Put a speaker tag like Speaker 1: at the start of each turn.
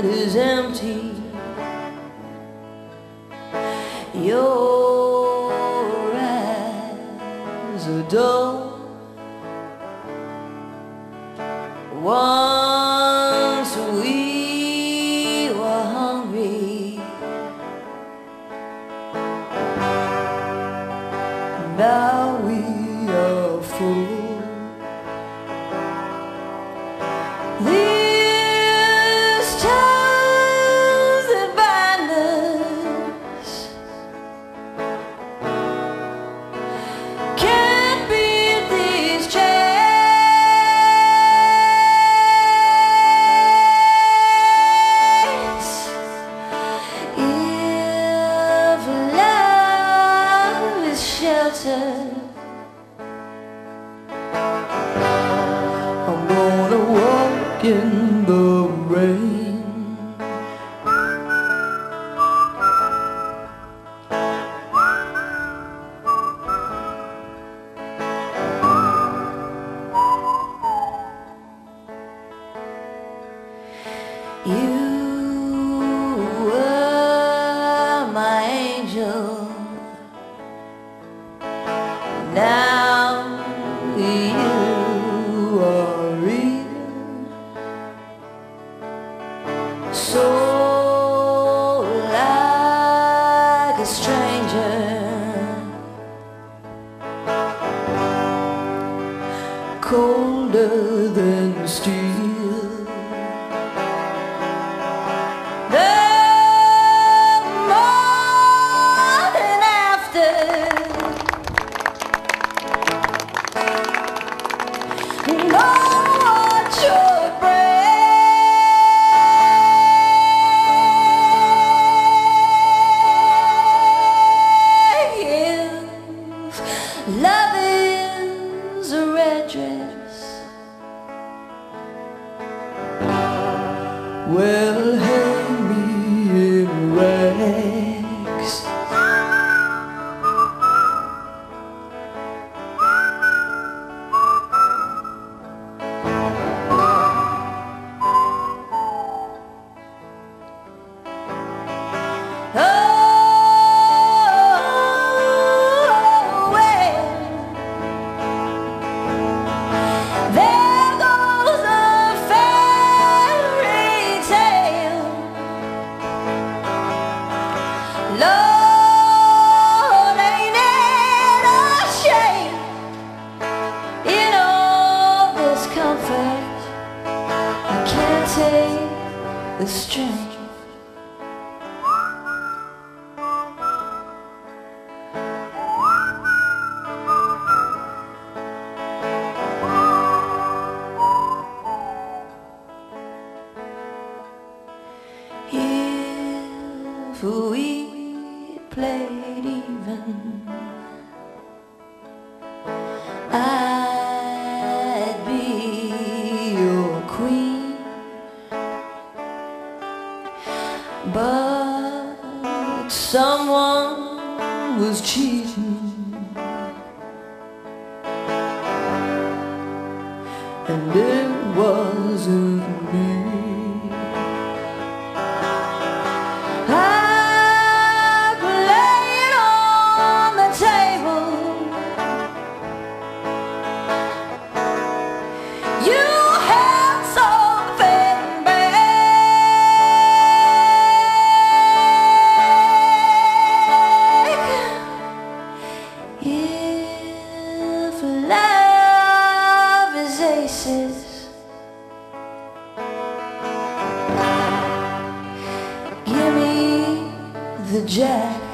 Speaker 1: heart is empty. Your eyes are dull. Once we were hungry. Now we are full. In the rain. You were my angel. Now Colder than steel. Well, the strain. If we played even, But someone was cheating, and it wasn't me. the jack.